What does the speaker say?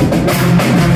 Thank you.